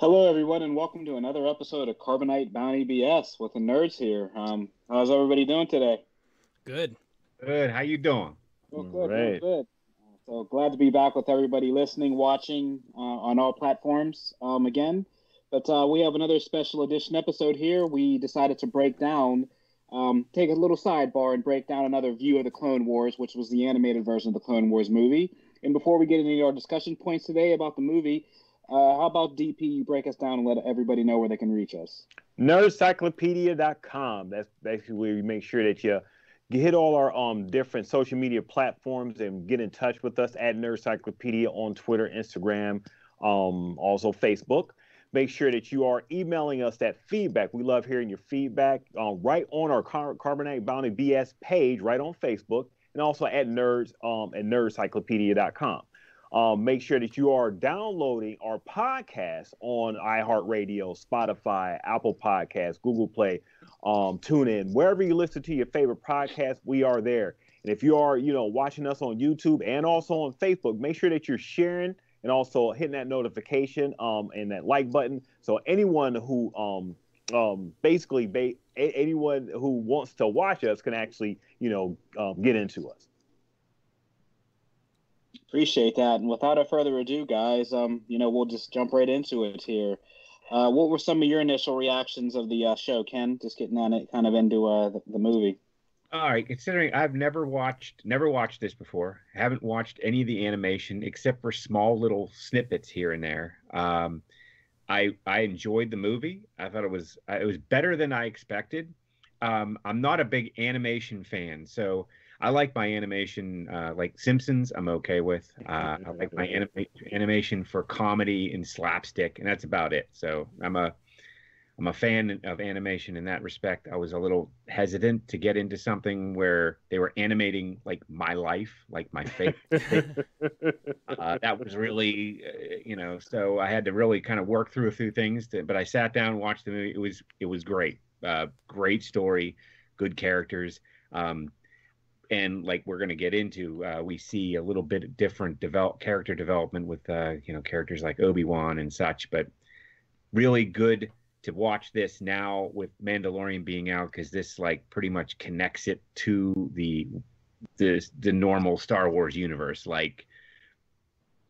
Hello, everyone, and welcome to another episode of Carbonite Bounty BS with the nerds here. Um, how's everybody doing today? Good. Good. How you doing? Oh, good, right. good. So glad to be back with everybody listening, watching uh, on all platforms um, again. But uh, we have another special edition episode here. We decided to break down, um, take a little sidebar and break down another view of the Clone Wars, which was the animated version of the Clone Wars movie. And before we get into our discussion points today about the movie, uh, how about DP? You break us down and let everybody know where they can reach us. Nerdcyclopedia.com. That's basically where we make sure that you hit all our um different social media platforms and get in touch with us at Nerdcyclopedia on Twitter, Instagram, um, also Facebook. Make sure that you are emailing us that feedback. We love hearing your feedback uh, right on our Car- Carbonite Bounty BS page, right on Facebook, and also at nerds um, at nerdcyclopedia.com. Um, make sure that you are downloading our podcast on iHeartRadio, Spotify, Apple Podcasts, Google Play, um, TuneIn, wherever you listen to your favorite podcast, we are there. And if you are, you know, watching us on YouTube and also on Facebook, make sure that you're sharing and also hitting that notification um, and that like button. So anyone who um, um, basically ba- anyone who wants to watch us can actually, you know, um, get into us. Appreciate that. And without a further ado, guys, um, you know, we'll just jump right into it here. Uh, what were some of your initial reactions of the uh, show, Ken? Just getting on it, kind of into uh, the, the, movie. All right, considering I've never watched, never watched this before, haven't watched any of the animation except for small little snippets here and there. Um, I I enjoyed the movie. I thought it was it was better than I expected. Um, I'm not a big animation fan, so I like my animation, uh, like Simpsons. I'm okay with. Uh, I like my anima- animation for comedy and slapstick, and that's about it. So I'm a I'm a fan of animation in that respect. I was a little hesitant to get into something where they were animating like my life, like my face. uh, that was really, uh, you know, so I had to really kind of work through a few things. To, but I sat down and watched the movie. It was it was great. Uh, great story, good characters. Um, and like we're going to get into, uh, we see a little bit of different develop character development with uh, you know characters like Obi Wan and such. But really good to watch this now with Mandalorian being out because this like pretty much connects it to the the the normal Star Wars universe, like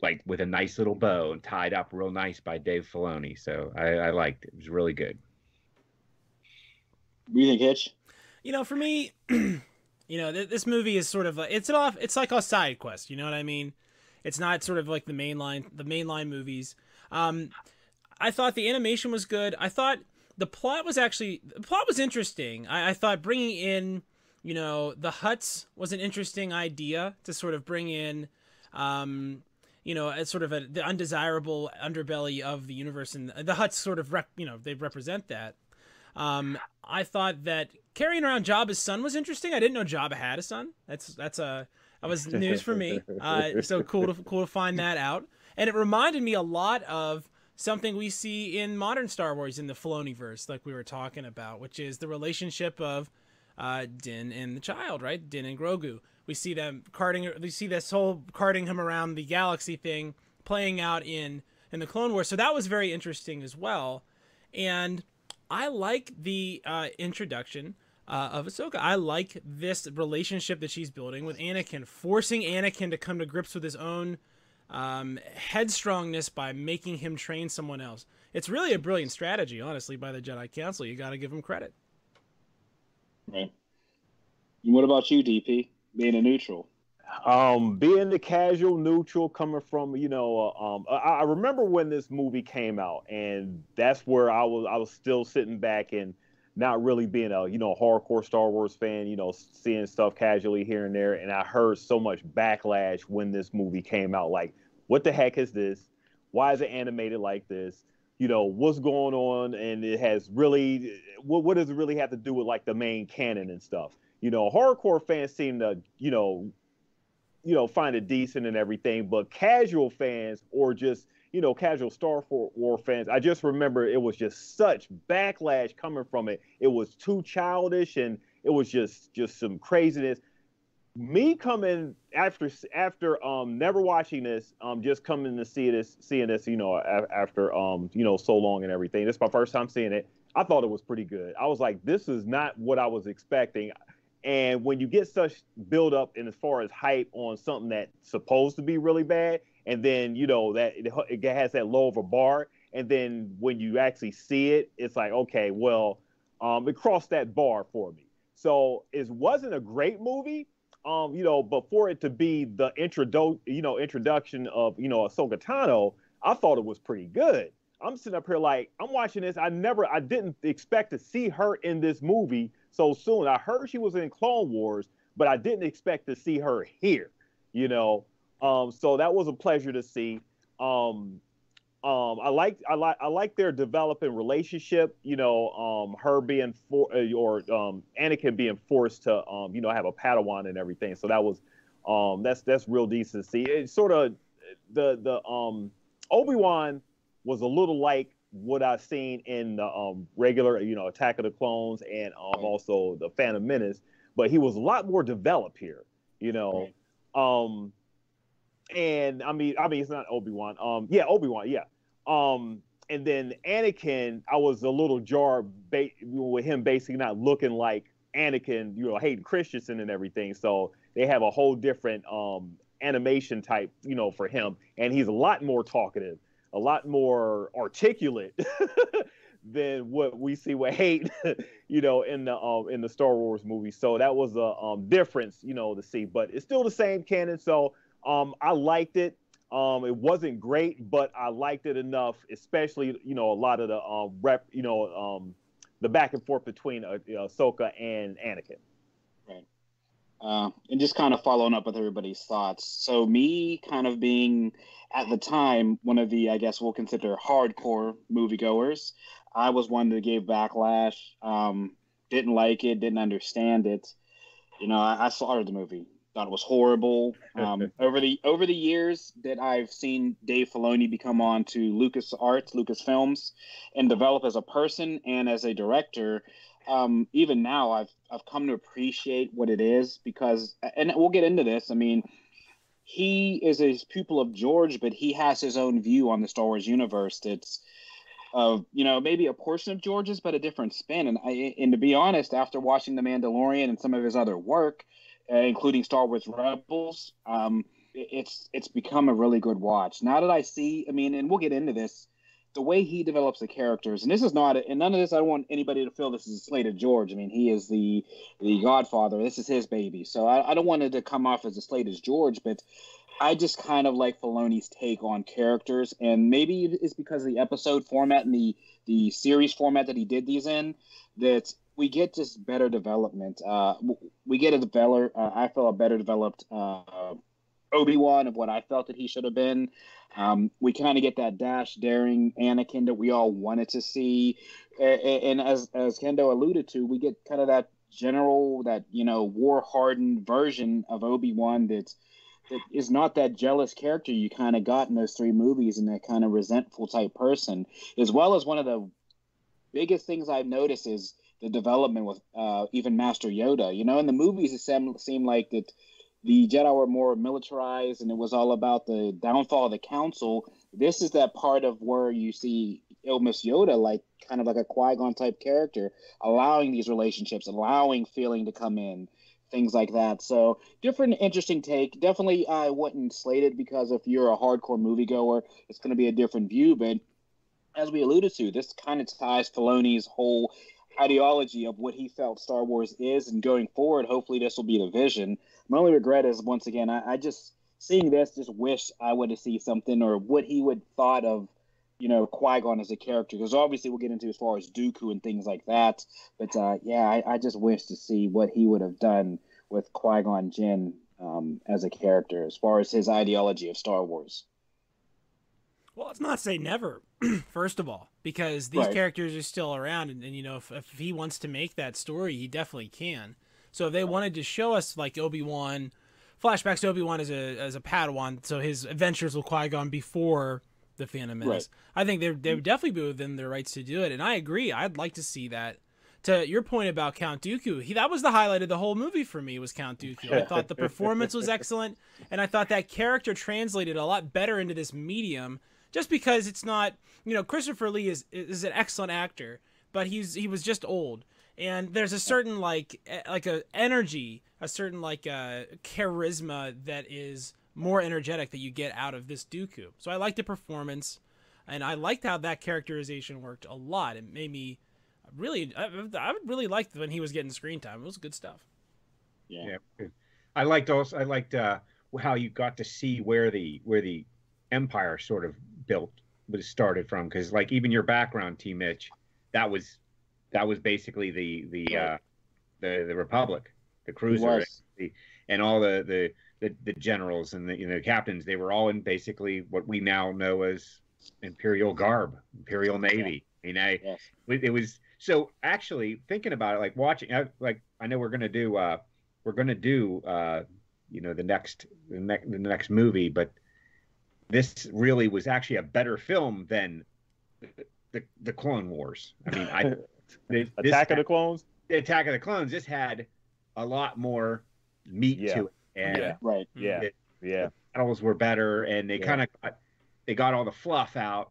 like with a nice little bow and tied up real nice by Dave Filoni. So I, I liked it. It was really good. What do you think, Hitch? You know, for me. You know, th- this movie is sort of like it's an off. It's like a side quest. You know what I mean? It's not sort of like the mainline the mainline movies. Um, I thought the animation was good. I thought the plot was actually the plot was interesting. I, I thought bringing in you know the Hutts was an interesting idea to sort of bring in. Um, you know, as sort of a, the undesirable underbelly of the universe, and the Hutts sort of, rep, you know, they represent that. Um, I thought that carrying around Jabba's son was interesting. I didn't know Jabba had a son. That's that's a that was news for me. Uh, so cool to cool to find that out. And it reminded me a lot of something we see in modern Star Wars in the Filoni verse, like we were talking about, which is the relationship of uh, Din and the child, right? Din and Grogu. We see them carting. We see this whole carting him around the galaxy thing playing out in in the Clone Wars. So that was very interesting as well. And I like the uh, introduction uh, of Ahsoka. I like this relationship that she's building with Anakin, forcing Anakin to come to grips with his own um, headstrongness by making him train someone else. It's really a brilliant strategy, honestly, by the Jedi Council. You got to give them credit. Right. what about you, DP? Being a neutral. Um, being the casual neutral coming from, you know, uh, um, I, I, remember when this movie came out, and that's where I was. I was still sitting back and not really being a, you know, hardcore Star Wars fan. You know, seeing stuff casually here and there, and I heard so much backlash when this movie came out. Like, what the heck is this? Why is it animated like this? You know, what's going on? And it has really, what, what does it really have to do with like the main canon and stuff? You know, hardcore fans seem to, you know, you know, find it decent and everything, but casual fans or just, you know, casual Star Wars fans, I just remember it was just such backlash coming from it. It was too childish and it was just just some craziness. me coming after after um never watching this um just coming to see this seeing this you know after um you know so long and everything this is my first time seeing it i thought it was pretty good i was like this is not what i was expecting and when you get such build up and as far as hype on something that's supposed to be really bad and then you know that it, has that low of a bar and then when you actually see it it's like okay well um it crossed that bar for me so it wasn't a great movie um, you know, but for it to be the introdu- you know, introduction of, you know, Ahsoka Tano, I thought it was pretty good. I'm sitting up here like I'm watching this. I never, I didn't expect to see her in this movie so soon. I heard she was in Clone Wars, but I didn't expect to see her here. You know, um, so that was a pleasure to see. Um, um, I like I like I like their developing relationship. You know, um, her being for uh, or um, Anakin being forced to um, you know have a Padawan and everything. So that was that's that's real decent to see. It sort of the the Obi Wan was a little like what I've seen in the um, regular you know Attack of the Clones and um, also the Phantom Menace, but he was a lot more developed here. You know. Um, and I mean, I mean, it's not Obi Wan. Um, yeah, Obi Wan, yeah. Um, and then Anakin, I was a little jar ba- with him basically not looking like Anakin, you know, Hayden Christensen and everything. So they have a whole different um animation type, you know, for him, and he's a lot more talkative, a lot more articulate. than what we see with hate, you know, in the um in the Star Wars movie. So that was a um difference, you know, to see. But it's still the same canon. So um, I liked it. Um, it wasn't great, but I liked it enough, especially you know a lot of the um, rep, you know, um, the back and forth between uh, Ahsoka and Anakin. Uh, and just kind of following up with everybody's thoughts. So me, kind of being at the time one of the, I guess we'll consider hardcore moviegoers. I was one that gave backlash. Um, didn't like it. Didn't understand it. You know, I, I slaughtered the movie thought it was horrible. Um, over the over the years that I've seen Dave Filoni become on to Lucas Arts, Lucas Films, and develop as a person and as a director, um, even now I've I've come to appreciate what it is because, and we'll get into this. I mean, he is a pupil of George, but he has his own view on the Star Wars universe. That's of you know maybe a portion of George's, but a different spin. And I, and to be honest, after watching The Mandalorian and some of his other work, uh, including Star Wars Rebels. Um, it's it's become a really good watch. Now that I see, I mean, and we'll get into this, the way he develops the characters, and this is not, and none of this, I don't want anybody to feel this is a slate of George. I mean, he is the the Godfather. This is his baby, so I, I don't want it to come off as a slate as George, but I just kind of like Filoni's take on characters, and maybe it's because of the episode format and the the series format that he did these in that we get just better development. Uh, we get a developer. Uh, I feel a better developed uh, Obi Wan of what I felt that he should have been. Um, we kind of get that dash, daring Anakin that we all wanted to see, and, as as Kendo alluded to, we get kind of that general, that you know, war hardened version of Obi Wan that's that is not that jealous character you kind of got in those three movies, and that kind of resentful type person, as well as one of the biggest things I've noticed is the development with uh, even Master Yoda. You know, in the movies, it seemed like that the Jedi were more militarized, and it was all about the downfall of the Council. This is that part of where you see Ilmus Yoda, like kind of like a Qui Gon type character, allowing these relationships, allowing feeling to come in, things like that. So different, interesting take. Definitely, I wouldn't slate it because if you're a hardcore moviegoer, it's going to be a different view. But as we alluded to, this kind of ties Filoni's whole ideology of what he felt Star Wars is, and going forward, hopefully this will be the vision. My only regret is once again, I, I just seeing this, just wish I would have seen something or what he would thought of, you know, Qui Gon as a character. Because obviously we'll get into as far as Dooku and things like that. But uh, yeah, I, I, just wish to see what he would have done with Qui Gon Jinn um, as a character, as far as his ideology of Star Wars. Well, let's not say never, first of all, because these right. characters are still around, and, and you know, if, if, he wants to make that story, he definitely can. So if they wanted to show us like Obi Wan, flashbacks to Obi Wan as a as a Padawan, so his adventures with Qui Gon before the Phantom Menace, right. I think they they would definitely be within their rights to do it, and I agree. I'd like to see that to your point about Count Dooku, he that was the highlight of the whole movie for me was Count Dooku. I thought the performance was excellent, and I thought that character translated a lot better into this medium. Just because it's not, you know, Christopher Lee is is an excellent actor, but he's he was just old, and there's a certain like like a energy, a certain like uh, charisma that is more energetic that you get out of this Dooku. So I liked the performance, and I liked how that characterization worked a lot. It made me really, I, I really liked when he was getting screen time. It was good stuff. Yeah, yeah. I liked also. I liked uh, how you got to see where the where the empire sort of built was started from because like even your background, T. Mitch, that was that was basically the the uh, the the Republic, the cruiser, the, and all the, the the the generals and the you know captains. They were all in basically what we now know as Imperial garb, Imperial Navy. Yeah. I mean, yes. it was so actually thinking about it, like watching, I, like I know we're gonna do uh we're gonna do uh you know the next the next the next movie, but this really was actually a better film than the the Clone Wars. I mean, I Attack of the Clones. The Attack of the Clones. This had a lot more meat yeah. to it, and yeah. right, yeah, it, yeah. The battles were better, and they yeah. kind of got they got all the fluff out.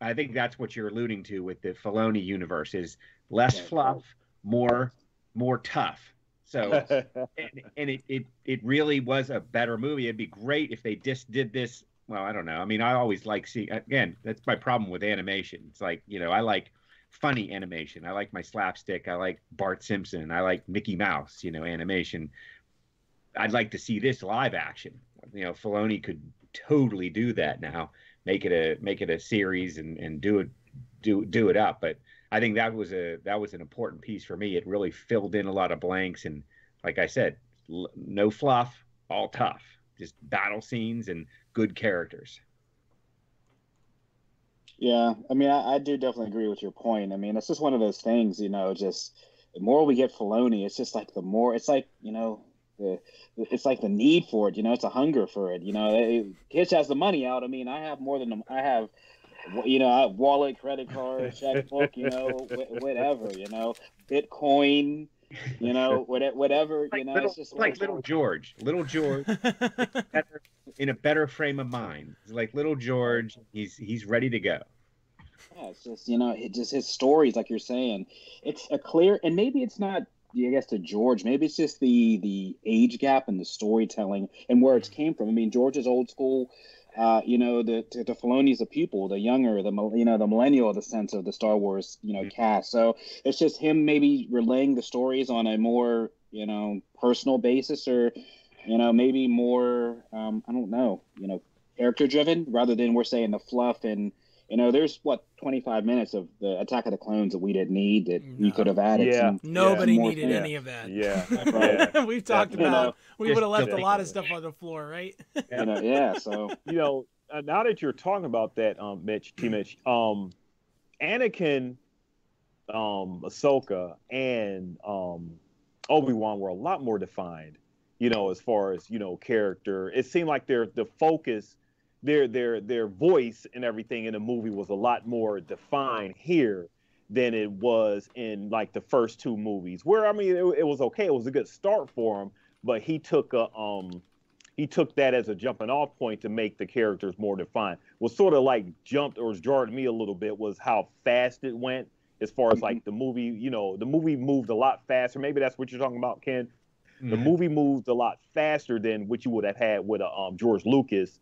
I think that's what you're alluding to with the Filoni universe is less fluff, more more tough. So, and, and, it, it it really was a better movie. It'd be great if they just did this well, I don't know. I mean, I always like seeing again. That's my problem with animation. It's like you know, I like funny animation. I like my slapstick. I like Bart Simpson. I like Mickey Mouse. You know, animation. I'd like to see this live action. You know, Filoni could totally do that now. Make it a make it a series and and do it do do it up. But I think that was a that was an important piece for me. It really filled in a lot of blanks and, like I said, l- no fluff, all tough, just battle scenes and good characters. Yeah, I mean, I, I, do definitely agree with your point. I mean, it's just one of those things, you know. Just the more we get Filoni, it's just like the more it's like you know, the it's like the need for it. You know, it's a hunger for it. You know, Hitch has the money out. I mean, I have more than I have. You know, I have wallet, credit card, checkbook. You know, whatever. You know, Bitcoin you know, whatever, like you know, little, it's just like little George, little George, better, in a better frame of mind. It's like little George, he's he's ready to go. Yeah, it's just you know, it just his stories, like you're saying, it's a clear, and maybe it's not. I guess to George, maybe it's just the the age gap and the storytelling and where it mm-hmm. came from. I mean, George is old school uh, you know, the the Filoni's a pupil, the younger, the you know, the millennial, the sense of the Star Wars, you know, mm-hmm. cast. So it's just him maybe relaying the stories on a more, you know, personal basis, or you know, maybe more, um, I don't know, you know, character driven, rather than we're saying the fluff and you know, there's what 25 minutes of the Attack of the Clones that we didn't need that no. you could have added. Yeah, some, nobody yeah, needed any of that. Yeah, right. we've talked yeah, about. Know, we would have left a lot of stuff on the floor, right? you know, yeah. So you know, uh, now that you're talking about that, um, Mitch, T. Mitch, um, Anakin, um, Ahsoka, and um, Obi Wan were a lot more defined. You know, as far as you know, character. It seemed like their the focus their their their voice and everything in the movie was a lot more defined here than it was in like the first two movies. Where I mean, it, it was okay. It was a good start for him, but he took a um he took that as a jumping off point to make the characters more defined. Was sort of like jumped or jarred me a little bit was how fast it went as far as like the movie. You know, the movie moved a lot faster. Maybe that's what you're talking about, Ken. Mm-hmm. The movie moved a lot faster than what you would have had with a um, George Lucas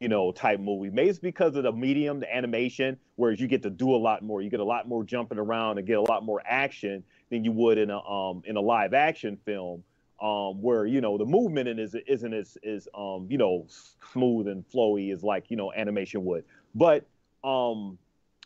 you know, type movie. Maybe it's because of the medium, the animation, whereas you get to do a lot more. You get a lot more jumping around and get a lot more action than you would in a um in a live action film. Um, where you know the movement in is isn't as is um you know smooth and flowy as like you know animation would. But um,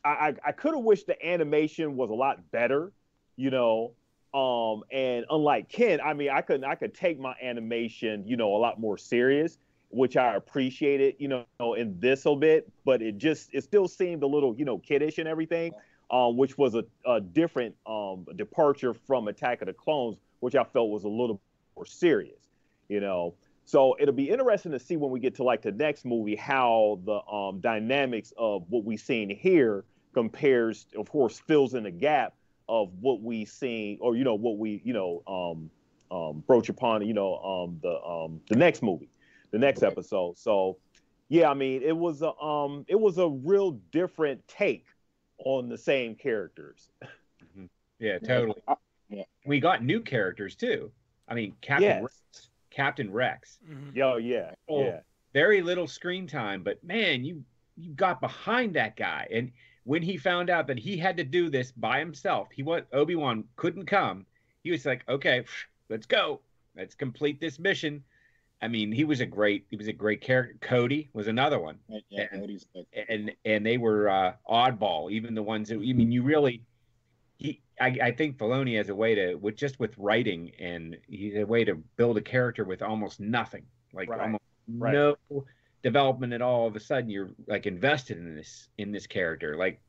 I I could have wished the animation was a lot better, you know. Um, and unlike Ken, I mean, I could I could take my animation, you know, a lot more serious which I appreciated, you know, in this a bit, but it just it still seemed a little, you know, kiddish and everything, um, which was a, a different um, departure from Attack of the Clones, which I felt was a little more serious, you know. So it'll be interesting to see when we get to like the next movie how the um, dynamics of what we've seen here compares, of course, fills in the gap of what we seen or you know what we you know um um broach upon you know um the um the next movie the next Okay. episode so yeah i mean it was a um it was a real different take on the same characters Yeah, totally. Yeah. We got new characters too. I mean, Captain Yes. Rex. Captain Rex. Mhm. yo yeah Oh, yeah Very little screen time, but man, you you got behind that guy. And when he found out that he had to do this by himself, he what Obi Wan couldn't come. He was like, okay, let's go. Let's complete this mission. I mean, he was a great he was a great character. Cody was another one. Yeah, yeah, And- Cody's good. and and they were uh, oddball. Even the ones that I mean, you really, he I, I think Filoni has a way to with just with writing and he's a way to build a character with almost nothing, like Right, almost right. no development at all. All of a sudden, you're like invested in this in this character. Like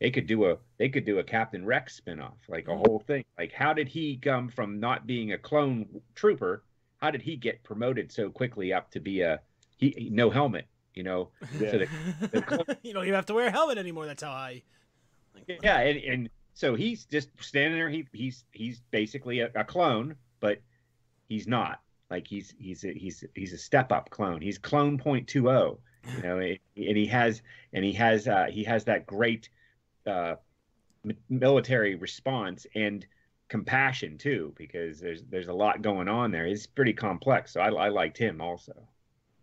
they could do a they could do a Captain Rex spinoff, like a whole thing. Like how did he come from not being a clone trooper? How did he get promoted so quickly up to be a he, he- no helmet? You know, Yeah. so the, you don't even have to wear a helmet anymore. That's how high. yeah, and, and so he's just standing there. He he's he's basically a, a clone, but he's not. Like he's he's a, he's he's a step up clone. He's clone point two oh. You know, and and he has and he has uh, he has that great uh, military response and compassion too, because there's there's a lot going on there. It's pretty complex. So I, I liked him also.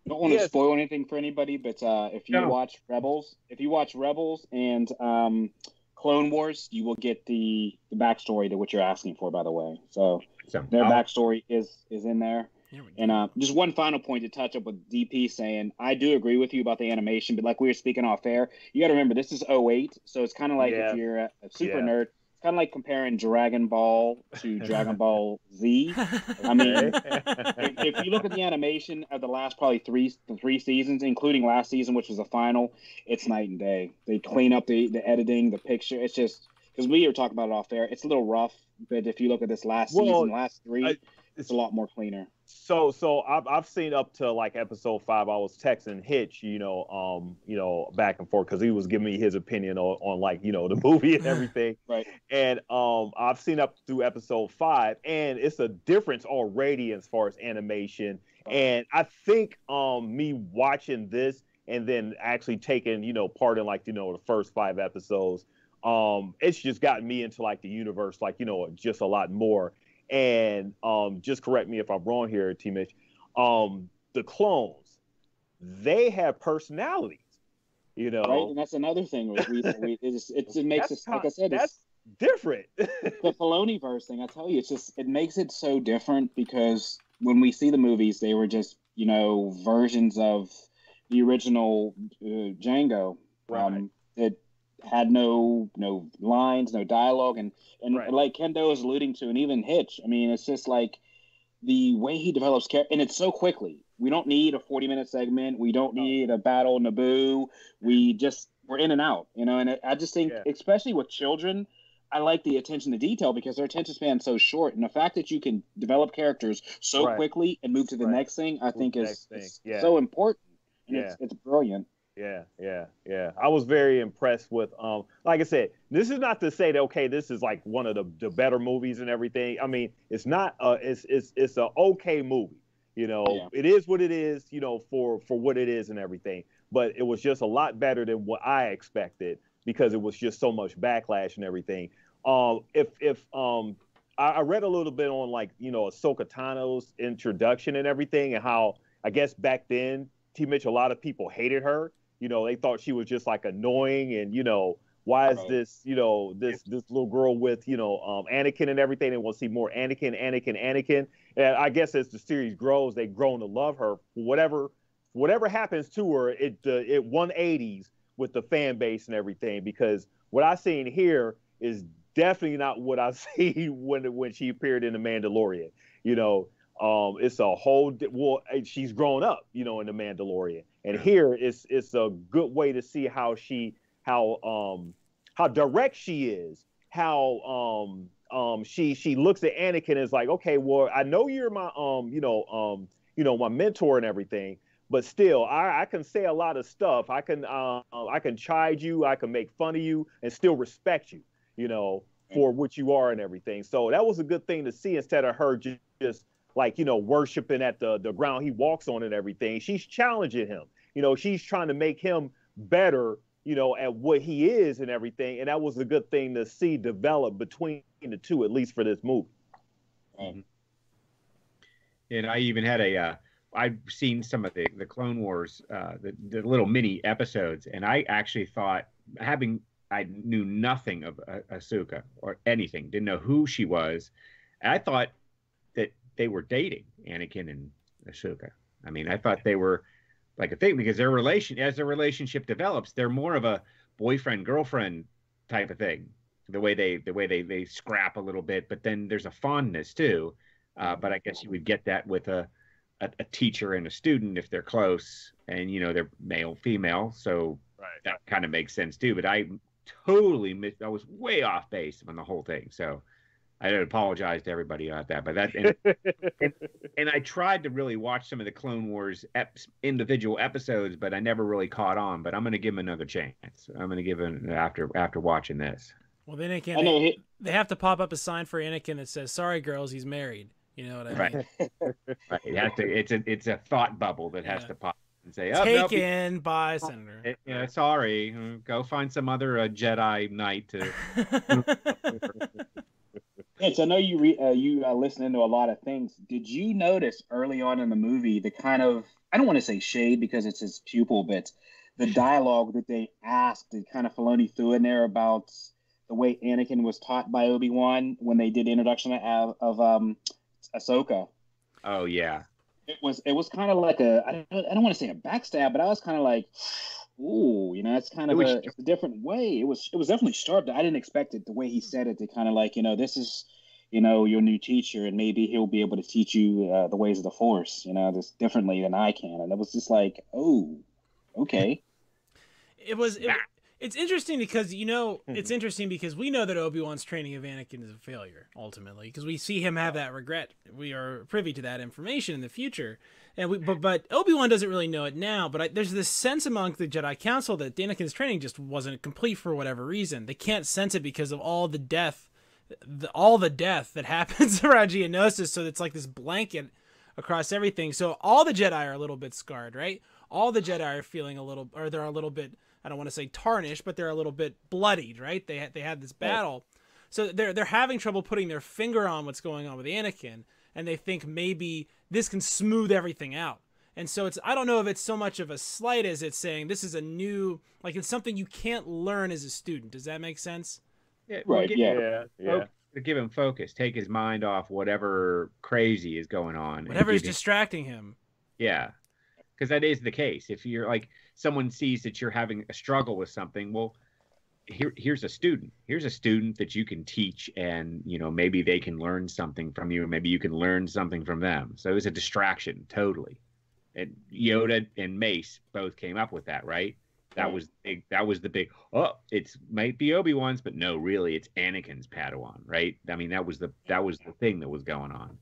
don't want to Yes. spoil anything for anybody, but uh, if you No. watch Rebels, if you watch Rebels and um, Clone Wars, you will get the, the backstory to what you're asking for. By the way, so So their I'll- backstory is is in there. Here we go. And uh, just one final point to touch up with DP saying, I do agree with you about the animation, but like we were speaking off air, you got to remember this is 08, so it's kind of like Yeah. if you're a, a super Yeah. nerd, it's kind of like comparing Dragon Ball to Dragon Ball Z. I mean, if, if you look at the animation of the last probably three the three seasons, including last season, which was the final, it's night and day. They clean up the, the editing, the picture. It's just because we were talking about it off air. It's a little rough, but if you look at this last Well, season, last three, I- it's a lot more cleaner. So so I've I've seen up to like episode five. I was texting Hitch, you know, um, you know, back and forth because he was giving me his opinion on, on like you know the movie and everything. Right. And um, I've seen up through episode five, and it's a difference already as far as animation. And I think um, me watching this and then actually taking you know part in like you know the first five episodes, um, it's just gotten me into like the universe, like you know, just a lot more and um, just correct me if I'm wrong here, T. Mitch. Um, the clones, they have personalities, you know. right? And that's another thing. We, we, it, just, it just makes us, like I said, it's, that's different. the Filoni verse thing. I tell you, it's just it makes it so different because when we see the movies, they were just you know versions of the original uh, Jango. Um, it had no no lines, no dialogue, and and Right. like Kendo is alluding to, and even Hitch. I mean, it's just like the way he develops character, and it's so quickly. We don't need a forty minute segment. We don't need a battle Naboo. We just we're in and out, you know. And I- I just think, Yeah. especially with children, I like the attention to detail because their attention span's so short, and the fact that you can develop characters so Right. quickly and move to the Right. next thing, I think is, thing. Yeah. so important. And Yeah. it's, it's brilliant. Yeah, yeah, yeah. I was very impressed with um like I said, this is not to say that okay, this is like one of the, the better movies and everything. I mean, it's not uh it's it's it's a okay movie. You know, Yeah. it is what it is, you know, for for what it is and everything. But it was just a lot better than what I expected because it was just so much backlash and everything. Um if if um I, I read a little bit on like, you know, Ahsoka Tano's introduction and everything and how I guess back then T Mitch, a lot of people hated her you know they thought she was just like annoying and you know why is this you know this this little girl with you know um anakin and everything they want to see more anakin anakin anakin. And i guess as the series grows they've grown to love her. Whatever whatever happens to her it uh, it 180s with the fan base and everything because what i seen here is definitely not what i see when when she appeared in the mandalorian you know. Um, it's a whole di- well. eh, She's grown up, you know, in the Mandalorian, and here it's it's a good way to see how she how um how direct she is, how um um she she looks at Anakin and is like, okay, well, I know you're my um you know um you know my mentor and everything, but still, I I can say a lot of stuff. I can uh, I can chide you, I can make fun of you, and still respect you, you know. for what you are and everything. So that was a good thing to see instead of her just, just like you know worshiping at the the ground he walks on and everything. She's challenging him. You know, she's trying to make him better. You know, at what he is and everything, and that was a good thing to see develop between the two, at least for this movie. Mm-hmm. And I even had a, uh, I've seen some of the the Clone Wars, uh, the the little mini episodes, and I actually thought having I knew nothing of uh, Ahsoka or anything, didn't know who she was. I thought that they were dating Anakin and Ahsoka. I mean, I thought they were like a thing because their relation, as their relationship develops, they're more of a boyfriend girlfriend type of thing. The way they the way they they scrap a little bit, but then there's a fondness too. Uh, but I guess you would get that with a, a, a teacher and a student if they're close, and you know they're male female, so right. that kind of makes sense too. But I totally missed. I was way off base on the whole thing. So I apologize to everybody about that. But that and, and, and, I tried to really watch some of the Clone Wars ep- individual episodes, but I never really caught on. But I'm going to give him another chance. I'm going to give him after after watching this. Well, then again, they, they have to pop up a sign for Anakin that says, "Sorry, girls, he's married." You know what I mean? Right. right. It has to, it's a it's a thought bubble that has to pop and say, oh, taken nope. by Senator. It, yeah, sorry. Go find some other uh, Jedi knight to. Yes, I know you re, uh, you uh, listening to a lot of things. Did you notice early on in the movie the kind of I don't want to say shade because it's his pupil, but the dialogue that they asked, it kind of Filoni threw in there about the way Anakin was taught by Obi Wan when they did the introduction of, of um, Ahsoka. Oh yeah, it was it was kind of like a I don't I don't want to say a backstab, but I was kind of like, ooh, you know, it's kind of a, a, different way. It was it was definitely sharp. I didn't expect it the way he said it to kind of like you know this is you know your new teacher and maybe he'll be able to teach you uh, the ways of the Force, you know, this differently than I can. And it was just like, oh, okay. It was. It, it's interesting because you know it's interesting because we know that Obi Wan's training of Anakin is a failure ultimately because we see him have that regret. We are privy to that information in the future, and we but but Obi Wan doesn't really know it now. But I, there's this sense among the Jedi Council that Anakin's training just wasn't complete for whatever reason. They can't sense it because of all the death, the, all the death that happens around Geonosis. So it's like this blanket across everything. So all the Jedi are a little bit scarred, right? All the Jedi are feeling a little, or they're a little bit I don't want to say tarnished, but they're a little bit bloodied, right? They had, they had this battle. So they're they're having trouble putting their finger on what's going on with Anakin, and they think maybe this can smooth everything out. And so it's I don't know if it's so much of a slight as it's saying this is a new like it's something you can't learn as a student. Does that make sense? Yeah, right. Get, yeah. Yeah. To give him focus, take his mind off whatever crazy is going on. Whatever is distracting him. Yeah, because that is the case. If you're like someone sees that you're having a struggle with something, well, here here's a student. Here's a student that you can teach, and you know maybe they can learn something from you, maybe you can learn something from them. So it was a distraction, totally. And Yoda and Mace both came up with that, right? That was big. That was the big. Oh, it's might be Obi Wan's, but no, really, it's Anakin's Padawan, right? I mean, that was the that was the thing that was going on.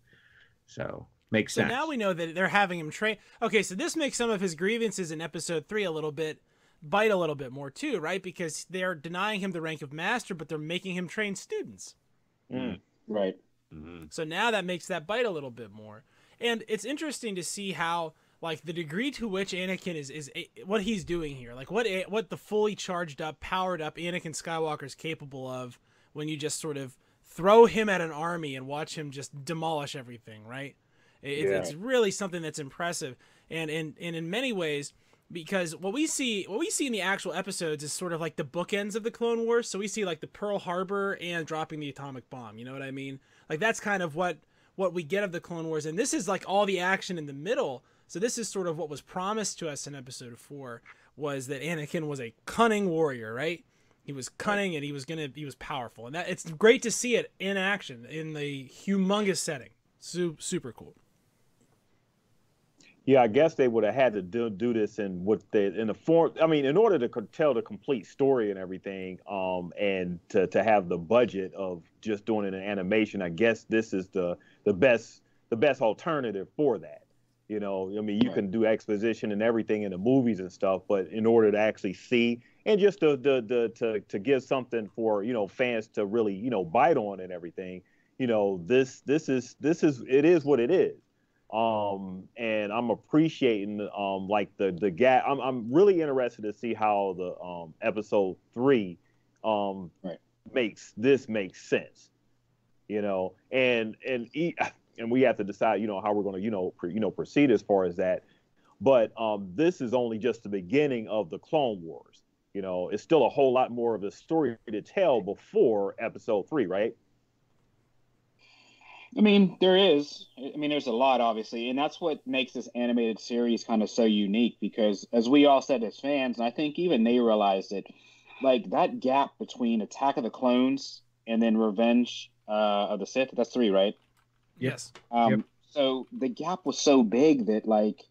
So Makes so sense. now we know that they're having him train. Okay, so this makes some of his grievances in episode three a little bit bite a little bit more too, right? Because they're denying him the rank of master, but they're making him train students. Mm, right. Mm-hmm. So now that makes that bite a little bit more. And it's interesting to see how like the degree to which Anakin is is what he's doing here. Like what what the fully charged up, powered up Anakin Skywalker is capable of when you just sort of throw him at an army and watch him just demolish everything, right? It, yeah. It's really something that's impressive, and and and in many ways, because what we see what we see in the actual episodes is sort of like the bookends of the Clone Wars. So we see like the Pearl Harbor and dropping the atomic bomb. You know what I mean? Like that's kind of what what we get of the Clone Wars, and this is like all the action in the middle. So this is sort of what was promised to us in Episode Four was that Anakin was a cunning warrior, right? He was cunning and he was gonna he was powerful, and that it's great to see it in action in the humongous setting. Su- super cool. Yeah, I guess they would have had to do, do this in what they in the form. I mean, in order to tell the complete story and everything, um, and to, to have the budget of just doing it in animation, I guess this is the the best the best alternative for that. You know, I mean, you right. can do exposition and everything in the movies and stuff, but in order to actually see and just to, to to to to give something for you know fans to really you know bite on and everything. You know, this this is this is it is what it is. Um, and I'm appreciating um like the the gap. I'm I'm really interested to see how the um episode three um right. makes this makes sense. You know, and and and we have to decide you know how we're going to you know pre, you know proceed as far as that. But um, this is only just the beginning of the Clone Wars. You know, it's still a whole lot more of a story to tell before episode three, right? I mean, there is. I mean, there's a lot, obviously, and that's what makes this animated series kind of so unique. Because, as we all said as fans, and I think even they realized it, like that gap between Attack of the Clones and then Revenge uh, of the Sith. That's three, right? Yes. Um, Yep. So the gap was so big that like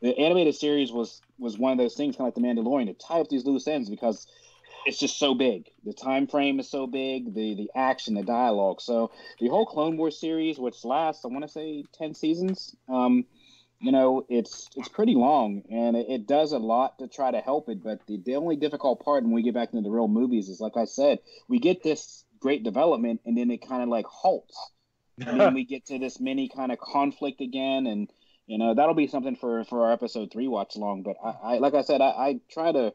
the animated series was was one of those things, kind of like the Mandalorian, to tie up these loose ends because it's just so big. The time frame is so big. The the action, the dialogue. So the whole Clone Wars series, which lasts, I want to say, ten seasons. Um, you know, it's it's pretty long, and it, it does a lot to try to help it. But the, the only difficult part when we get back into the real movies is, like I said, we get this great development, and then it kind of like halts and then we get to this mini kind of conflict again and you know that'll be something for for our episode three watch long but i, I like i said I, I try to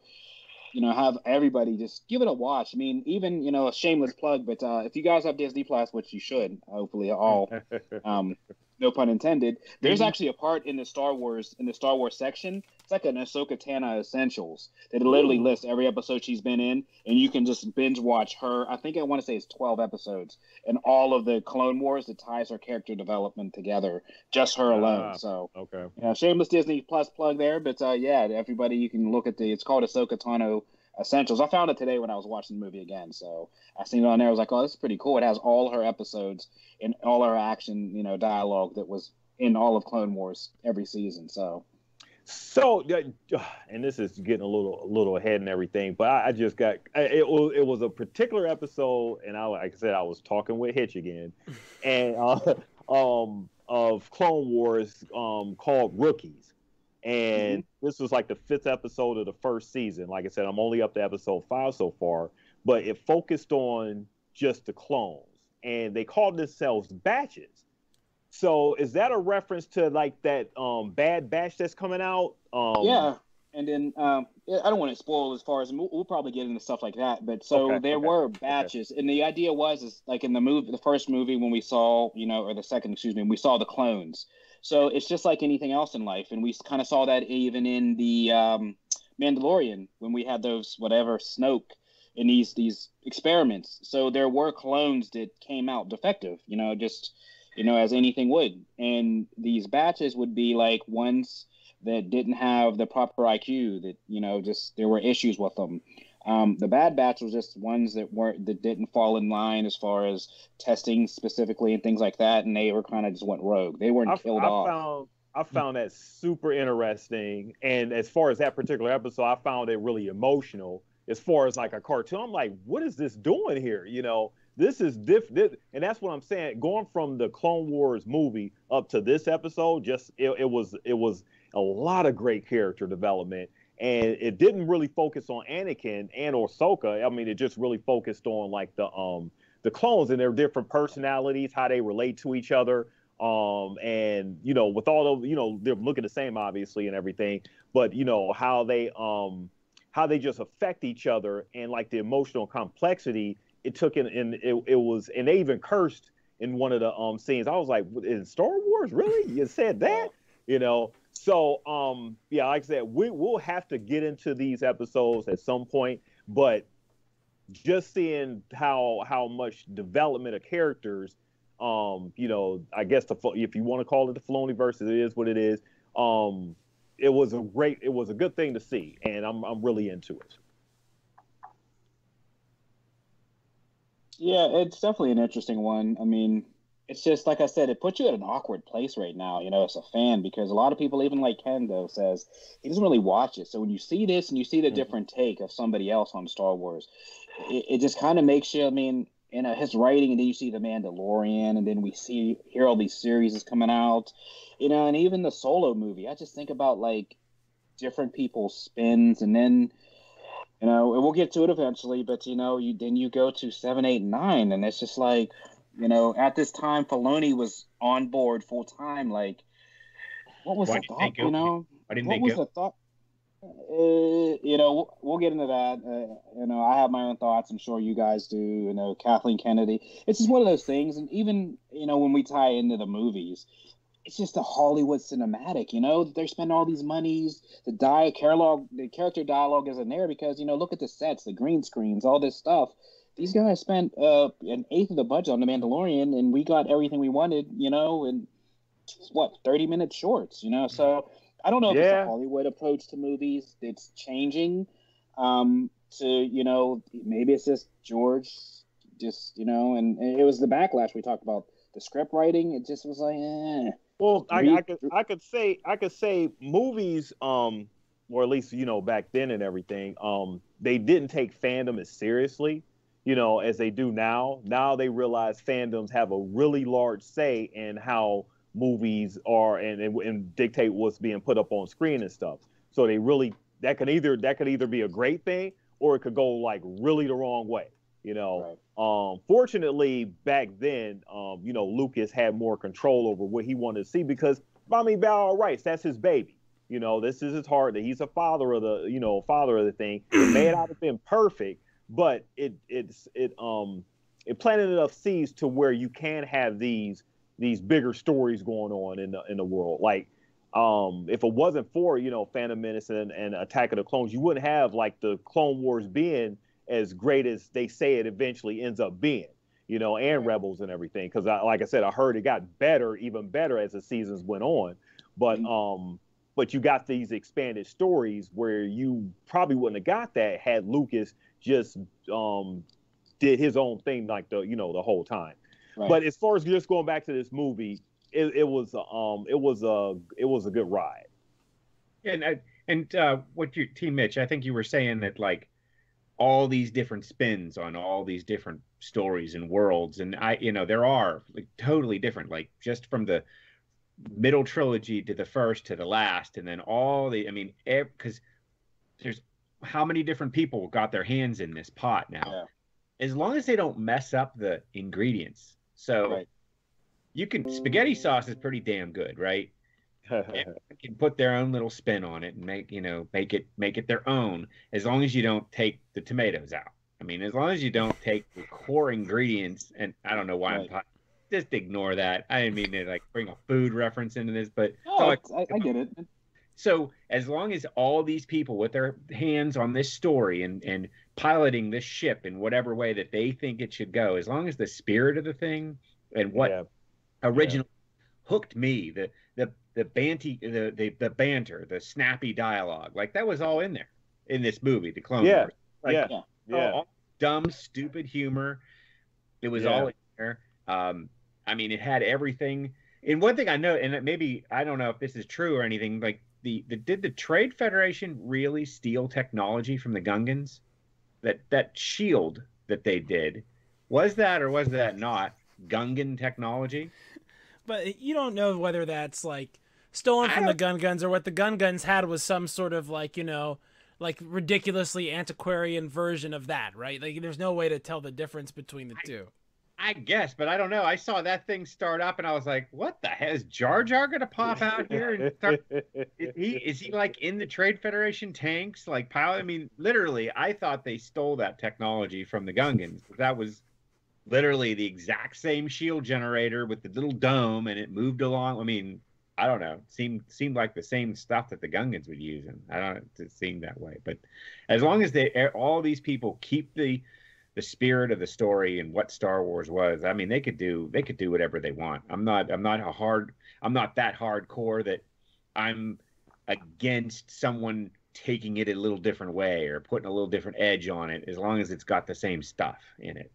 you know have everybody just give it a watch. I mean even you know a shameless plug but uh, if you guys have disney plus which you should hopefully all um no pun intended there's Mhm. actually a part in the star wars in the star wars section it's like an ahsoka tano essentials that literally Ooh. lists every episode she's been in and you can just binge watch her i think i want to say it's 12 episodes and all of the Clone Wars that ties her character development together, just her alone. Ah. so, okay. yeah, shameless Disney Plus plug there, but uh, yeah, everybody, you can look at the. It's called Ahsoka Tano Essentials. I found it today when I was watching the movie again, so I seen it on there. I was like, oh, this is pretty cool. It has all her episodes and all her action, you know, dialogue that was in all of Clone Wars every season. So, So, and this is getting a little a little ahead and everything, but I, I just got it was it was a particular episode, and I like I said I was talking with Hitch again, and uh, um of Clone Wars um called Rookies, and this was like the fifth episode of the first season. Like I said, I'm only up to episode five so far, but it focused on just the clones, and they called themselves batches. So is that a reference to like that um Bad Batch that's coming out? Um, yeah. And then um, I don't want to spoil as far as we'll, we'll probably get into stuff like that. But so Okay, there okay, were batches, and the idea was is like in the movie, the first movie when we saw, you know, or the second, excuse me, we saw the clones. So it's just like anything else in life, and we kind of saw that even in the um, Mandalorian when we had those whatever Snoke in these these experiments. So there were clones that came out defective, you know, just you know as anything would, and these batches would be like ones that didn't have the proper IQ that you know just there were issues with them. Um, the bad batch was just ones that weren't that didn't fall in line as far as testing specifically and things like that, and they were kind of just went rogue. They weren't I, killed I off. found I found that super interesting, and as far as that particular episode, I found it really emotional. As far as like a cartoon, I'm like, what is this doing here? You know, this is different, and that's what I'm saying. Going from the Clone Wars movie up to this episode, just it, it was it was a lot of great character development, and it didn't really focus on Anakin and or Ahsoka. I mean, it just really focused on like the um the clones and their different personalities, how they relate to each other, um and you know with all of you know they're looking the same obviously and everything. But you know how they um how they just affect each other and like the emotional complexity it took in and it, it was and they even cursed in one of the um scenes. I was like in star wars? Really? You said that? You know so um yeah like i said we, we'll have to get into these episodes at some point but just seeing how how much development of characters um you know i guess the if you want to call it the Filoni versus it is what it is um it was a great it was a good thing to see and i'm i'm really into it Yeah, it's definitely an interesting one. I mean, it's just like I said, it puts you at an awkward place right now, you know, as a fan, because a lot of people, even like Ken Kendo, says he doesn't really watch it. So when you see this and you see the Mhm. different take of somebody else on Star Wars, it, it just kind of makes you. I mean, in a, his writing, and then you see the Mandalorian, and then we see hear all these series is coming out, you know, and even the Solo movie. I just think about like different people's spins, and then You know, and we'll get to it eventually, but you know, you then you go to seven, eight, nine, and it's just like, you know, at this time, Filoni was on board full time. Like, what was Why the thought? You know, what was go? the thought? Uh, you know, we'll, we'll get into that. Uh, you know, I have my own thoughts. I'm sure you guys do. You know, Kathleen Kennedy. It's just one of those things. And even you know, when we tie into the movies, it's just a Hollywood cinematic. You know, they're spending all these monies. The dialogue, the character dialogue isn't there because you know, look at the sets, the green screens, all this stuff. These guys spent uh, an eighth of the budget on The Mandalorian, and we got everything we wanted. You know, in what thirty minute shorts. You know, so. I don't know if it's a Hollywood approach to movies. It's changing. Um, to you know, maybe it's just George, just you know, and, and it was the backlash we talked about. The script writing, it just was like, eh. Well, I, I could I could say I could say movies, um, or at least you know back then and everything, um, they didn't take fandom as seriously, you know, as they do now. Now they realize fandoms have a really large say in how movies are and, and, and dictate what's being put up on screen and stuff. So they really that could either that could either be a great thing or it could go like really the wrong way, you know. Um, fortunately, back then, um, you know, Lucas had more control over what he wanted to see because, I mean, by all rights, that's his baby. You know, this is his heart. That he's a father of the, you know, father of the thing. It may not have been perfect, but it it's it um it planted enough seeds to where you can have these these bigger stories going on in the in the world. Like, um, if it wasn't for you know Phantom Menace and, and Attack of the Clones, you wouldn't have like the Clone Wars being as great as they say it eventually ends up being, you know, and Rebels and everything. Because I, like I said, I heard it got better, even better as the seasons went on. But um, but you got these expanded stories where you probably wouldn't have got that had Lucas just um did his own thing like the you know the whole time. Right. But as far as just going back to this movie, it, it was um it was a it was a good ride. And I, and uh, what you, T. Mitch, I think you were saying that like all these different spins on all these different stories and worlds, and I, you know, there are like totally different, like just from the middle trilogy to the first to the last, and then all the, I mean, because there's how many different people got their hands in this pot now. Yeah. As long as they don't mess up the ingredients, so Right. you can spaghetti sauce is pretty damn good, right? Can put their own little spin on it and make you know make it make it their own as long as you don't take the tomatoes out i mean as long as you don't take the core ingredients and i don't know why i'm talking just ignore that i didn't mean to like bring a food reference into this but Oh, so, I- I, I get it. So as long as all these people with their hands on this story and and piloting this ship in whatever way that they think it should go as long as the spirit of the thing and what Yeah. originally hooked me the the the banty the, the the banter the snappy dialogue like that was all in there in this movie the clone Yeah, wars like, yeah, yeah. all- yeah. all dumb stupid humor it was Yeah. all in there um i mean it had everything and one thing i know and maybe i don't know if this is true or anything like the, the did the trade federation really steal technology from the gungans that that shield that they did was that or was that not gungan technology But you don't know whether that's like stolen from the Gungans or what the Gungans had was some sort of like you know like ridiculously antiquarian version of that, right? Like there's no way to tell the difference between the two. I guess, but I don't know. I saw that thing start up, and I was like, "What the hell is Jar Jar gonna pop out here and start?" Is he is he like in the Trade Federation tanks, like pilot? I mean, literally, I thought they stole that technology from the Gungans. That was literally the exact same shield generator with the little dome, and it moved along. I mean, I don't know. Seemed seemed like the same stuff that the Gungans would use, and I don't. It seemed that way, but as long as they all these people keep the the spirit of the story and what Star Wars was. I mean, they could do they could do whatever they want. I'm not I'm not a hard I'm not that hardcore that I'm against someone taking it a little different way or putting a little different edge on it as long as it's got the same stuff in it.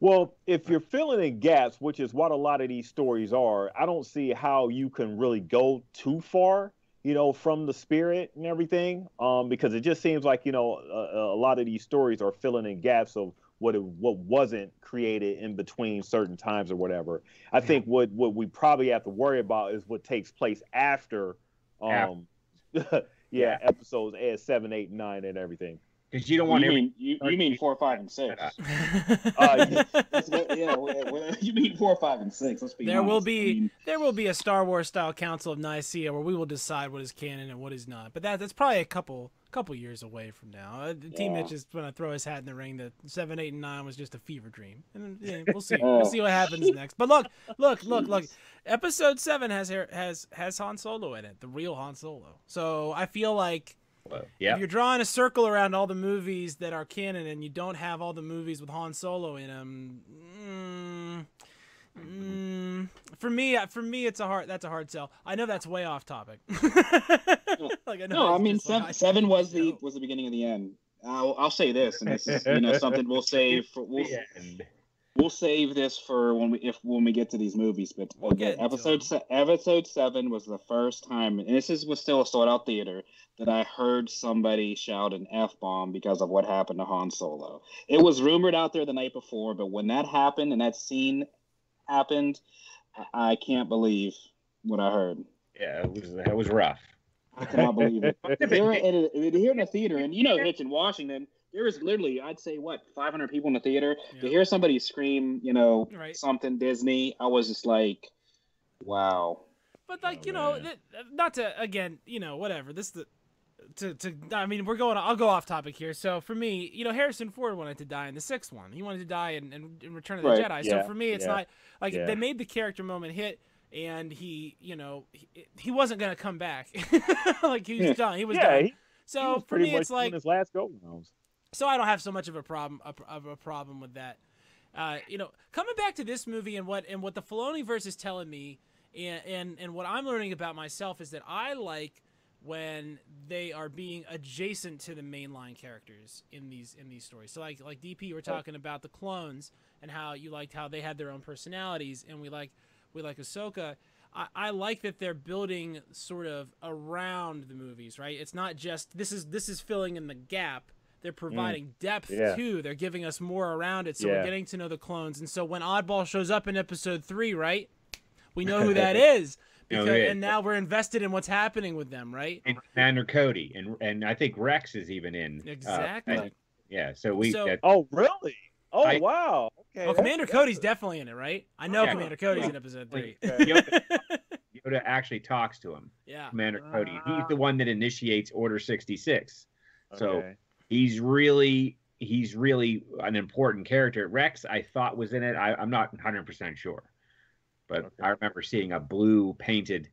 Well, if you're filling in gaps, which is what a lot of these stories are, I don't see how you can really go too far, you know, from the spirit and everything, um, because it just seems like you know a, a lot of these stories are filling in gaps of what it, what wasn't created in between certain times or whatever. I think what what we probably have to worry about is what takes place after, um, yeah, Yeah. episodes as seven, eight, nine, and everything. because you don't want you every, mean you, you mean four, five, and six? Uh, That's yeah, well, well, you mean four, five, and six? Let's be There will honest. I be mean, there will be a Star Wars style Council of Nicaea where we will decide what is canon and what is not. But that that's probably a couple couple years away from now. Uh, Team Yeah. Mitch is going to throw his hat in the ring that seven, eight, and nine was just a fever dream, and yeah, we'll see. We'll see what happens next. But look, look, look, look. Episode seven has has has Han Solo in it, the real Han Solo. So I feel like yeah. if you're drawing a circle around all the movies that are canon and you don't have all the movies with Han Solo in them, mm, mm, for me, for me, it's a hard. That's a hard sell. I know that's way off topic. like, I know no, I mean just like, seven, I- seven was the no. was the beginning of the end. I'll, I'll say this, and this is you know something we'll save for we'll, we'll save this for when we if when we get to these movies. But We'll the get episode se- episode seven was the first time, and this is was still a sold out theater that I heard somebody shout an f bomb because of what happened to Han Solo. It was rumored out there the night before, but when that happened and that scene happened, I, I can't believe what I heard. Yeah, it was it was rough. I cannot believe it. Here in, in, here in a theater, and you know, Hitch in Washington, there was literally, I'd say, what, 500 people in the theater. To hear somebody scream, you know, Right. something Disney, I was just like, wow. But like Oh, you know, man. th- not to again, you know, whatever. This the to to. I mean, we're going. I'll go off topic here. So for me, you know, Harrison Ford wanted to die in the sixth one. He wanted to die in, in, in Return of the Right, Jedi. yeah, so for me, it's yeah, not like yeah. they made the character moment hit. And he, you know, he, he wasn't gonna come back. like he was done. He was done. he, he So was for me, much it's like his last go rounds. so I don't have so much of a problem of of a problem with that. Uh, you know, coming back to this movie and what and what the Filoni verse is telling me, and, and and what I'm learning about myself is that I like when they are being adjacent to the mainline characters in these in these stories. So like like DP, we're oh. talking about the clones and how you liked how they had their own personalities, and we like we like Ahsoka. I, I like that they're building sort of around the movies, right? It's not just this is this is filling in the gap. They're mm. providing depth Yeah. too. They're giving us more around it, so Yeah. we're getting to know the clones. And so when Oddball shows up in episode three, right? We know who that is, You know because, who and now we're invested in what's happening with them, right? And Commander Cody and and I think Rex is even in. uh, Exactly. and- yeah, so we So- that- Oh, really? Oh, I- wow. Okay. Oh, Commander Cody's definitely in it, right? I know Yeah. Commander Cody's Yeah. in episode three. Yoda, Yoda actually talks to him, yeah. Commander Cody. He's Ah. the one that initiates Order sixty six. Okay. So he's really he's really an important character. Rex, I thought was in it. I, I'm not 100 percent sure, but Okay. I remember seeing a blue painted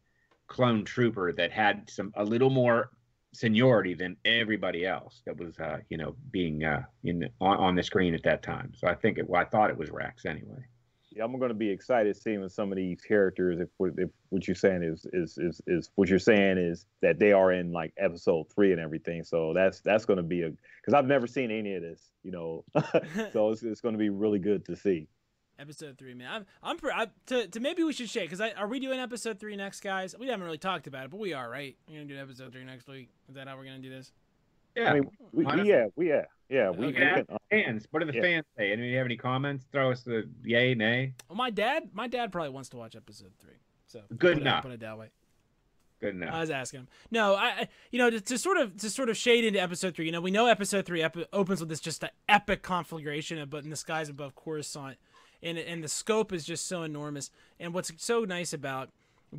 clone trooper that had some a little more seniority than everybody else that was uh, you know being uh, in on, on the screen at that time. So I think it. Well, I thought it was Rex anyway. Yeah, I'm going to be excited seeing some of these characters. If, what- if what you're saying is, is is is what you're saying is that they are in like episode three and everything. So that's that's going to be a because I've never seen any of this, you know. so it's, it's going to be really good to see. Episode three, man. I'm, I'm, pre- I, to, to maybe we should shake because are we doing episode three next, guys? We haven't really talked about it, but we are, right? We're gonna do episode three next week. Is that how we're gonna do this? Yeah. I mean, we, we, yeah, we yeah, yeah, we, we can. uh, fans. What do the Yeah. fans say? Any you have any comments? Throw us the yay, nay. Well, my dad, my dad probably wants to watch episode three. So Good put it- enough. Put it that way. Good enough. I was asking him. No, I, I you know, to, to sort of to sort of shade into episode three. You know, we know episode three epi- opens with this just an epic conflagration, but in the skies above Coruscant, and and the scope is just so enormous. And what's so nice about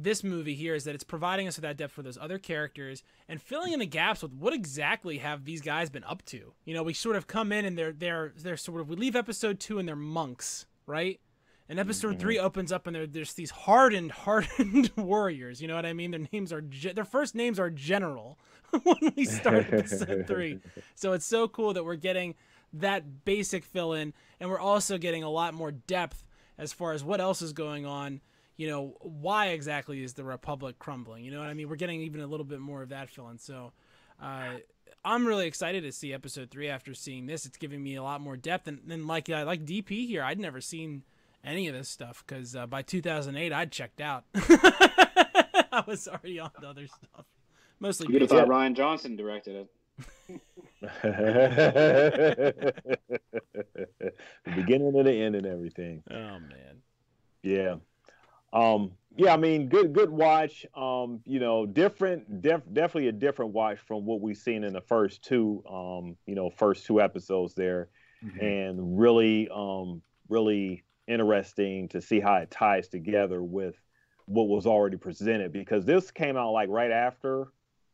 this movie here is that it's providing us with that depth for those other characters and filling in the gaps with what exactly have these guys been up to. You know, we sort of come in and they're they're they're sort of we leave episode two and they're monks, right? And episode three mm-hmm. opens up and they're there's these hardened, hardened warriors. You know what I mean? Their names are ge- their first names are General when we start episode three. So it's so cool that we're getting that basic fill in, and we're also getting a lot more depth as far as what else is going on. You know, why exactly is the Republic crumbling? You know what I mean? We're getting even a little bit more of that fill in. So. Uh, I'm really excited to see episode three after seeing this. It's giving me a lot more depth, and, and like uh, like DP here, I'd never seen any of this stuff because uh, by 2008 I'd checked out. I was already on to other stuff, mostly. You'd have thought Rian Johnson directed it. the beginning and the end and everything. Oh man. Yeah. Um, yeah, I mean, good good watch. Um, you know, different, def- definitely a different watch from what we've seen in the first two, um, you know, first two episodes there, mm-hmm. and really, um, really interesting to see how it ties together with what was already presented because this came out like right after,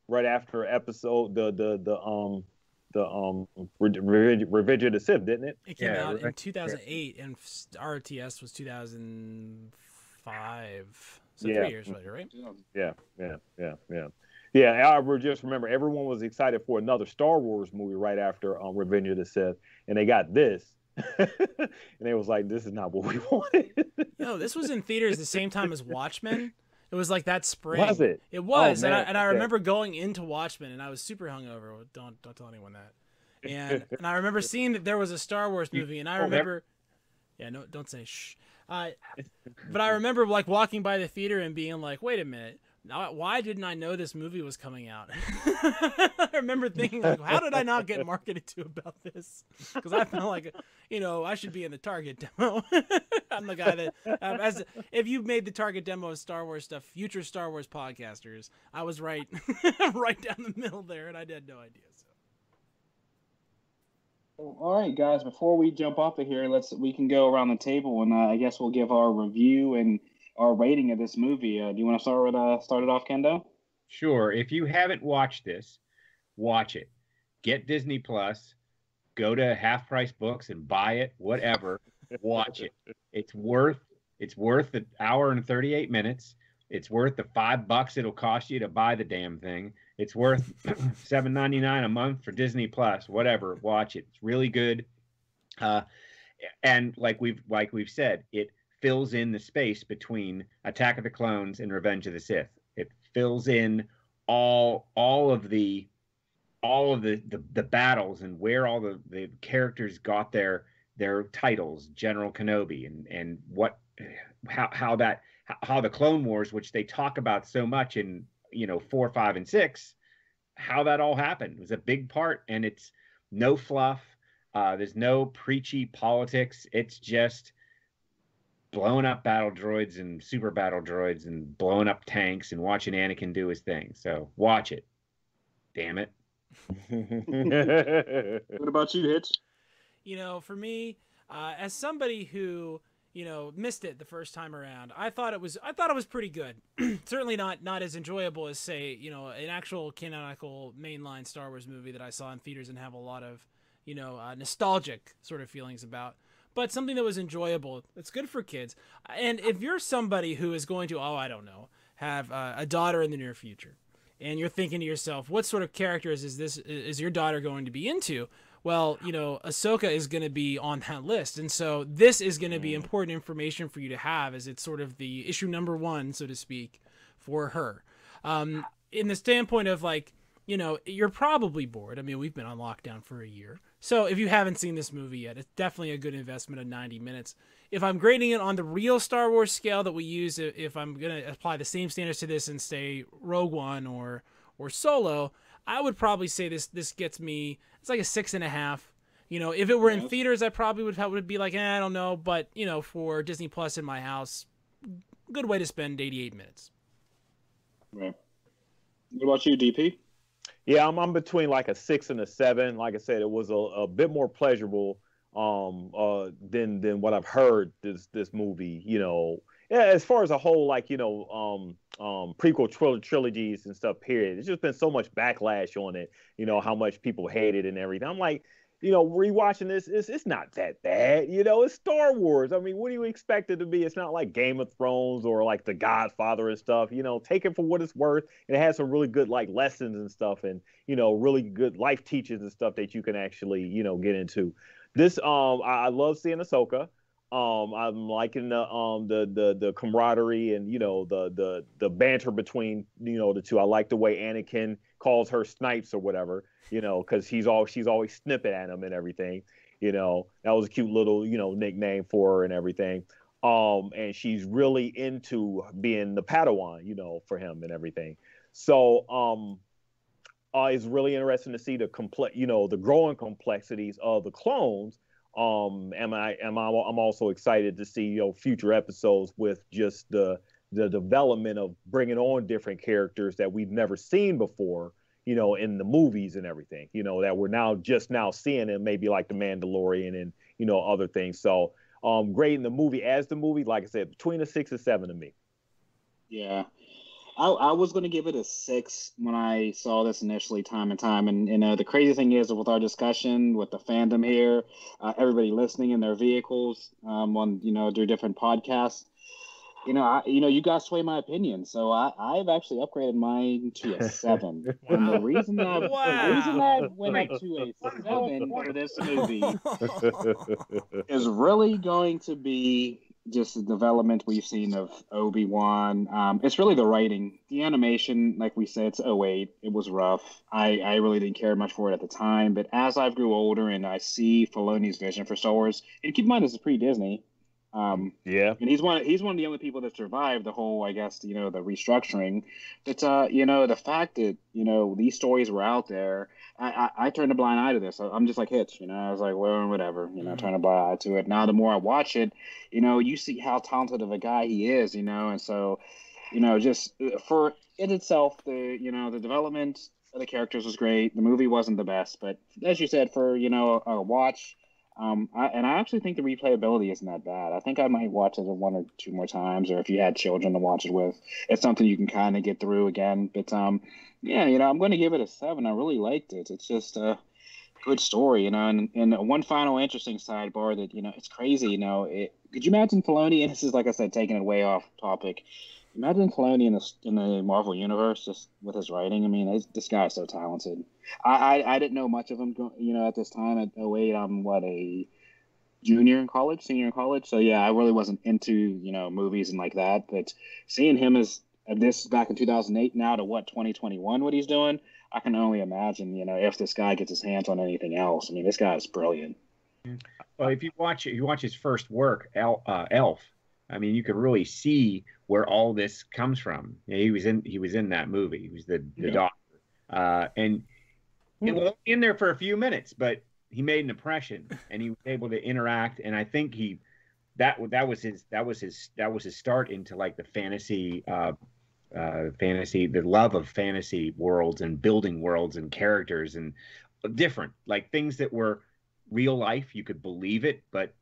right after episode the the the um the um Revenge of the Sith, didn't it? It came yeah, out in 2008, and RTS was 2005. So yeah. three years later, right? Yeah, yeah, yeah, yeah. Yeah, I just remember everyone was excited for another Star Wars movie right after um, Revenge of the Sith, and they got this, and it was like, "This is not what we wanted." no, this was in theaters the same time as Watchmen. It was like that spring. Was it? It was, oh, and I, and I remember yeah. going into Watchmen, and I was super hungover. Don't don't tell anyone that. And and I remember seeing that there was a Star Wars movie, and I remember, yeah, no, don't say shh. Uh, but I remember like walking by the theater and being like, wait a minute, why didn't I know this movie was coming out? I remember thinking, like, how did I not get marketed to about this? Because I felt like, you know, I should be in the Target demo. I'm the guy that, um, as if you made the Target demo of Star Wars stuff, future Star Wars podcasters, I was right, right down the middle there, and I had no idea. So. All right, guys. Before we jump off of here, let's we can go around the table, and uh, I guess we'll give our review and our rating of this movie. Uh, do you want to start with uh, start it off, Kendo? Sure. If you haven't watched this, watch it. Get Disney Plus. Go to Half Price Books and buy it. Whatever. watch it. It's worth. It's worth the hour and thirty eight minutes. It's worth the five bucks it'll cost you to buy the damn thing. It's worth seven ninety nine a month for Disney Plus. Whatever. Watch it. It's really good. Uh, and like we've like we've said, it fills in the space between Attack of the Clones and Revenge of the Sith. It fills in all all of the all of the the, the battles and where all the, the characters got their their titles, General Kenobi, and and what how how that how the Clone Wars, which they talk about so much in you know four, five, and six, how that all happened it was a big part, and it's no fluff. Uh, there's no preachy politics. It's just blowing up battle droids and super battle droids and blowing up tanks and watching Anakin do his thing. So watch it. Damn it. what about you, Hitch? You know, for me, uh, as somebody who you know missed it the first time around, I thought it was I thought it was pretty good. Certainly not not as enjoyable as say you know an actual canonical mainline Star Wars movie that I saw in theaters and have a lot of you know uh, nostalgic sort of feelings about but something that was enjoyable. It's good for kids. And if you're somebody who is going to, oh, I don't know, have uh, a daughter in the near future, and you're thinking to yourself, what sort of characters is this? Is your daughter going to be into? Well, you know, Ahsoka is going to be on that list, and so this is going to be mm. important information for you to have, as it's sort of the issue number one, so to speak, for her. Um, in the standpoint of like, you know, you're probably bored. I mean, we've been on lockdown for a year. So if you haven't seen this movie yet, it's definitely a good investment of 90 minutes. If I'm grading it on the real Star Wars scale that we use, if I'm going to apply the same standards to this and say Rogue One or or Solo, I would probably say this this gets me. It's like a six and a half. You know, if it were in theaters, I probably would would be like, eh, I don't know. But you know, for Disney Plus in my house, good way to spend 88 minutes. Right. What about you, DP? Yeah, I'm, I'm between like a six and a seven. Like I said, it was a, a bit more pleasurable um uh than than what I've heard this this movie, you know. Yeah, as far as a whole, like, you know, um um prequel tril- trilogies and stuff, period. It's just been so much backlash on it, you know, how much people hate it and everything. I'm like, you know, rewatching this, it's, it's not that bad. You know, it's Star Wars. I mean, what do you expect it to be? It's not like Game of Thrones or like The Godfather and stuff. You know, take it for what it's worth. It has some really good like lessons and stuff, and you know, really good life teachings and stuff that you can actually you know get into. This um, I, I love seeing Ahsoka. Um, I'm liking the um the the the camaraderie and you know the the the banter between you know the two. I like the way Anakin calls her Snipes or whatever you know, because he's all she's always snipping at him and everything. You know, that was a cute little, you know, nickname for her and everything. Um, and she's really into being the Padawan, you know, for him and everything. So, um, uh, it's really interesting to see the complex, you know, the growing complexities of the clones. Um, am I am I'm also excited to see you know future episodes with just the the development of bringing on different characters that we've never seen before you know, in the movies and everything, you know, that we're now just now seeing and maybe like the Mandalorian and, you know, other things. So um great in the movie as the movie, like I said, between a six and seven to me. Yeah. I, I was going to give it a six when I saw this initially, time and time. And you know, the crazy thing is with our discussion with the fandom here, uh, everybody listening in their vehicles, um, on you know, their different podcasts, you know, I, you know, you guys sway my opinion, so I, I've actually upgraded mine to a seven. wow. And the reason I, wow. the reason I went up to a seven for this movie is really going to be just the development we've seen of Obi Wan. Um, it's really the writing, the animation. Like we said, it's 08. It was rough. I, I really didn't care much for it at the time, but as I grew older and I see Filoni's vision for Star Wars, and keep in mind this is pre Disney. Um, yeah, and he's one. He's one of the only people that survived the whole, I guess, you know, the restructuring. But uh, you know, the fact that you know these stories were out there, I, I, I turned a blind eye to this. I'm just like Hitch, you know. I was like, well, whatever, you know, mm-hmm. turn a blind eye to it. Now, the more I watch it, you know, you see how talented of a guy he is, you know, and so, you know, just uh, for it itself, the you know, the development of the characters was great. The movie wasn't the best, but as you said, for you know, a watch um, I, and I actually think the replayability isn't that bad. I think I might watch it one or two more times, or if you had children to watch it with, it's something you can kind of get through again. But um, yeah, you know, I'm going to give it a seven. I really liked it. It's just a good story, you know. And, and one final interesting sidebar that you know, it's crazy. You know, it, could you imagine Filoni? And this is like I said, taking it way off topic. Imagine Filoni in the in the Marvel universe, just with his writing. I mean, this guy's so talented. I, I, I didn't know much of him, you know, at this time. At 08, I'm what a junior in college, senior in college. So yeah, I really wasn't into you know movies and like that. But seeing him as this back in 2008 now to what 2021, what he's doing, I can only imagine. You know, if this guy gets his hands on anything else. I mean, this guy is brilliant. Well, if you watch it, you watch his first work, uh, Elf. I mean, you could really see where all this comes from. You know, he was in he was in that movie. He was the the yeah. doctor, uh, and he was in there for a few minutes, but he made an impression, and he was able to interact. And I think he that that was his that was his that was his start into like the fantasy. Uh, uh, fantasy, the love of fantasy worlds and building worlds and characters and different, like things that were real life. You could believe it, but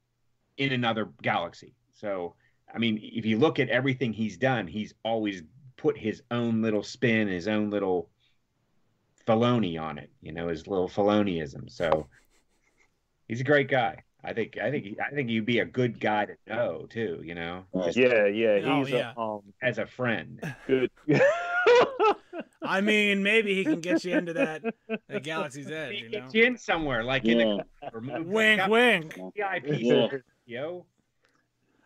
in another galaxy. So I mean, if you look at everything he's done, he's always put his own little spin, his own little Filoni on it, you know, his little Filoniism. So he's a great guy. I think I think I think he'd be a good guy to know too. You know. Just yeah, yeah. Oh, yeah. A, um, as a friend. Good. I mean, maybe he can get you into that, that Galaxy's Edge. He you know? gets you in somewhere, like yeah. in a wink, wink. VIP, yeah. yo.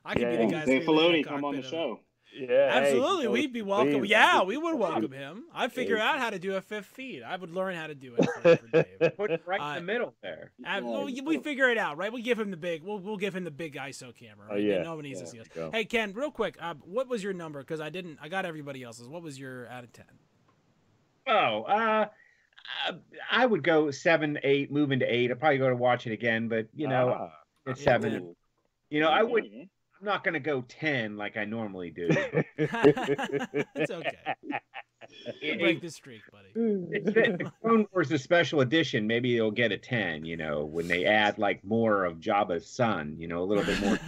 I could yeah, be the guy. Dave Filoni come on the show. Yeah, absolutely. Hey, We'd be welcome. Please. Yeah, we would welcome him. I'd figure out how to do a fifth feed. I would learn how to do it for, for Dave. Put it right uh, in the middle there. well, we figure it out, right? We give him the big. We'll we'll give him the big ISO camera. Right? Oh yeah. No one needs yeah, to see us. Hey Ken, real quick, uh, what was your number? Because I didn't. I got everybody else's. What was your out of ten? Oh, uh, I would go seven, eight, move into eight. I'd probably go to watch it again, but you know, uh, it's seven. You know, I would. I'm not going to go 10 like I normally do. it's okay. It, break the streak, buddy. It's the Clone Wars a special edition. Maybe they'll get a 10, you know, when they add like more of Jabba's son, you know, a little bit more.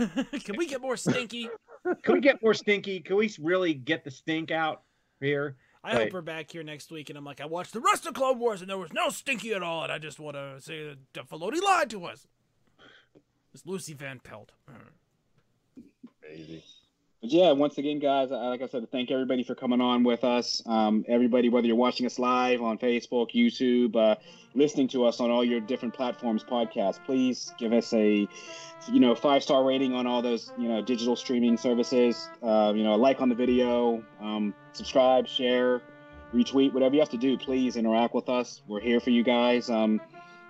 Can we get more stinky? Can we get more stinky? Can we really get the stink out here? I but, hope we're back here next week and I'm like, I watched the rest of Clone Wars and there was no stinky at all. And I just want to say that Filoni lied to us. It's Lucy Van Pelt. Crazy. But yeah, once again, guys, like I said, thank everybody for coming on with us. Um, everybody, whether you're watching us live on Facebook, YouTube, uh, listening to us on all your different platforms, podcasts, please give us a, you know, five star rating on all those, you know, digital streaming services. Uh, you know, like on the video, um, subscribe, share, retweet, whatever you have to do. Please interact with us. We're here for you guys. Um,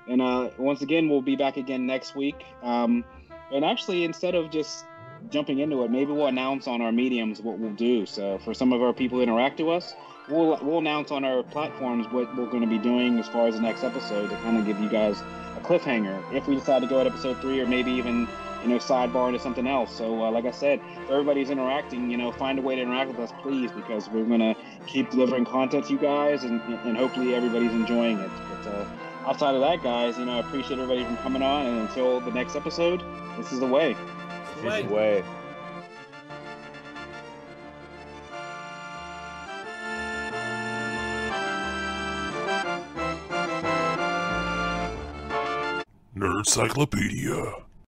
and uh, once again, we'll be back again next week. Um, and actually, instead of just jumping into it, maybe we'll announce on our mediums what we'll do. So for some of our people who interact with us, we'll we'll announce on our platforms what we're going to be doing as far as the next episode to kind of give you guys a cliffhanger if we decide to go at episode three or maybe even you know sidebar into something else. So uh, like I said, if everybody's interacting, you know, find a way to interact with us, please, because we're gonna keep delivering content to you guys, and and hopefully everybody's enjoying it. But uh, outside of that, guys, you know, I appreciate everybody from coming on, and until the next episode, this is the way. This is the way. Nerdcyclopedia.